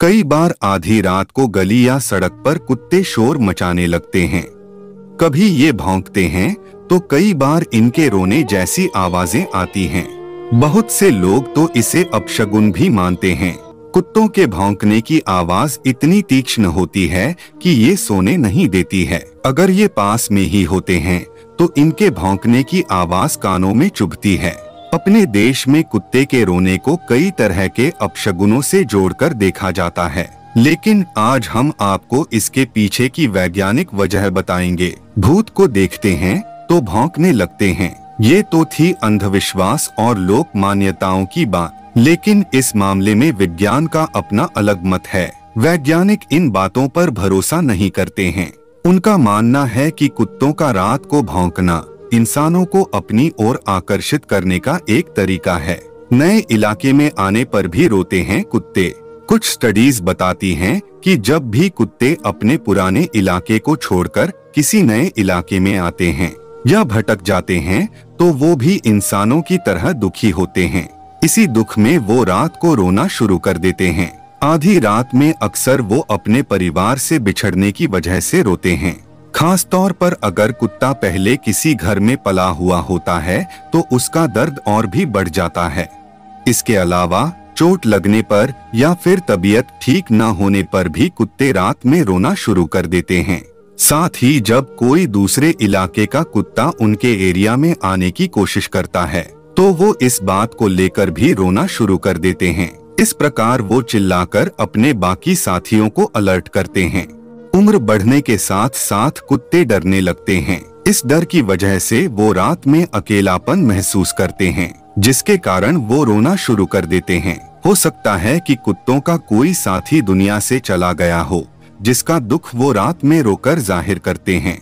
कई बार आधी रात को गली या सड़क पर कुत्ते शोर मचाने लगते हैं। कभी ये भौंकते हैं तो कई बार इनके रोने जैसी आवाज़ें आती हैं। बहुत से लोग तो इसे अपशगुन भी मानते हैं। कुत्तों के भौंकने की आवाज़ इतनी तीक्ष्ण होती है कि ये सोने नहीं देती है। अगर ये पास में ही होते हैं तो इनके भौंकने की आवाज़ कानों में चुभती है। अपने देश में कुत्ते के रोने को कई तरह के अपशगुनों से जोड़कर देखा जाता है। लेकिन आज हम आपको इसके पीछे की वैज्ञानिक वजह बताएँगे। भूत को देखते हैं तो भौंकने लगते हैं। ये तो थी अंधविश्वास और लोक मान्यताओं की बात। लेकिन इस मामले में विज्ञान का अपना अलग मत है। वैज्ञानिक इन बातों पर भरोसा नहीं करते हैं। उनका मानना है कि कुत्तों का रात को भौंकना इंसानों को अपनी ओर आकर्षित करने का एक तरीका है। नए इलाके में आने पर भी रोते हैं कुत्ते। कुछ स्टडीज़ बताती हैं कि जब भी कुत्ते अपने पुराने इलाके को छोड़कर किसी नए इलाके में आते हैं या भटक जाते हैं तो वो भी इंसानों की तरह दुखी होते हैं। इसी दुख में वो रात को रोना शुरू कर देते हैं। आधी रात में अक्सर वो अपने परिवार से बिछड़ने की वजह से रोते हैं। खास तौर पर अगर कुत्ता पहले किसी घर में पला हुआ होता है तो उसका दर्द और भी बढ़ जाता है। इसके अलावा, चोट लगने पर या फिर तबीयत ठीक न होने पर भी कुत्ते रात में रोना शुरू कर देते हैं। साथ ही जब कोई दूसरे इलाके का कुत्ता उनके एरिया में आने की कोशिश करता है तो वो इस बात को लेकर भी रोना शुरू कर देते हैं। इस प्रकार वो चिल्लाकर अपने बाकी साथियों को अलर्ट करते हैं। उम्र बढ़ने के साथ साथ कुत्ते डरने लगते हैं। इस डर की वजह से वो रात में अकेलापन महसूस करते हैं, जिसके कारण वो रोना शुरू कर देते हैं। हो सकता है कि कुत्तों का कोई साथी दुनिया से चला गया हो, जिसका दुख वो रात में रोकर ज़ाहिर करते हैं।